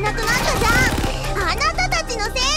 なくなったじゃん。あなたたちのせい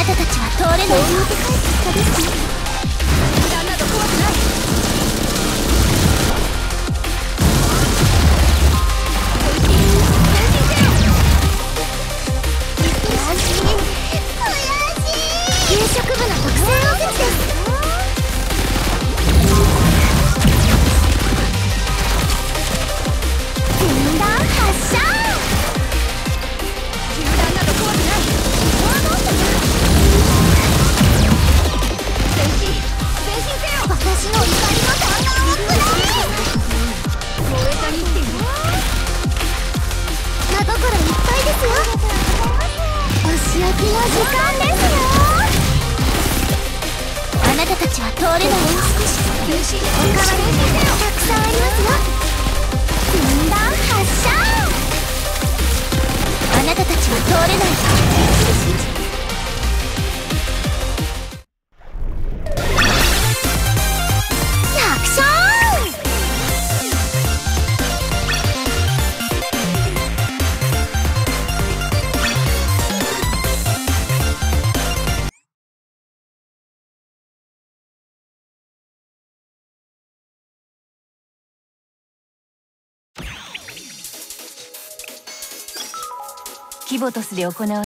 なたたちは通れない。よ時間ですよ。あなたたちは通れないよ少しおかわりたくさんありますよ分断発射あなたたちは通れないよ。キボトスで行われ